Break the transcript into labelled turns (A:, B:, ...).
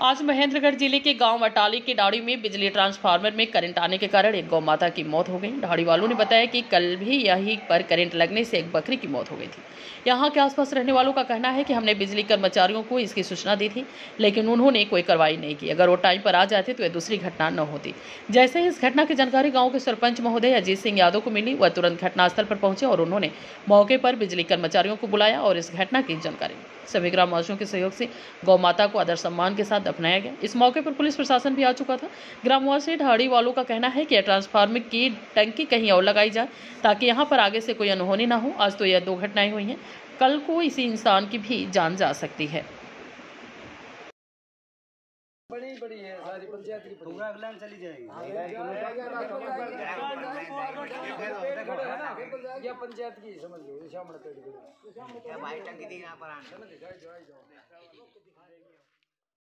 A: आज महेंद्रगढ़ ज़िले के गाँव अटाली के डाड़ी में बिजली ट्रांसफार्मर में करंट आने के कारण एक गौ माता की मौत हो गई। ढाड़ी वालों ने बताया कि कल भी यहीं पर करंट लगने से एक बकरी की मौत हो गई थी। यहाँ के आसपास रहने वालों का कहना है कि हमने बिजली कर्मचारियों को इसकी सूचना दी थी, लेकिन उन्होंने कोई कार्रवाई नहीं की। अगर वो टाइम पर आ जाते तो यह दूसरी घटना न होती। जैसे ही इस घटना की जानकारी गाँव के सरपंच महोदय अजीत सिंह यादव को मिली, वह तुरंत घटनास्थल पर पहुँचे और उन्होंने मौके पर बिजली कर्मचारियों को बुलाया और इस घटना की जानकारी सभी ग्रामवासियों के सहयोग से गौ माता को आदर सम्मान के साथ दफनाया गया। इस मौके पर पुलिस प्रशासन भी आ चुका था। ग्रामवासी ढाड़ी वालों का कहना है कि ट्रांसफार्मर की टंकी कहीं और लगाई जाए, ताकि यहाँ पर आगे से कोई अनहोनी ना हो। आज तो यह दो घटनाएँ हुई हैं। कल को इसी इंसान की भी जान जा सकती है।
B: बड़ी बड़ी है, सारी पंचायत की। पंचायत की समझ लो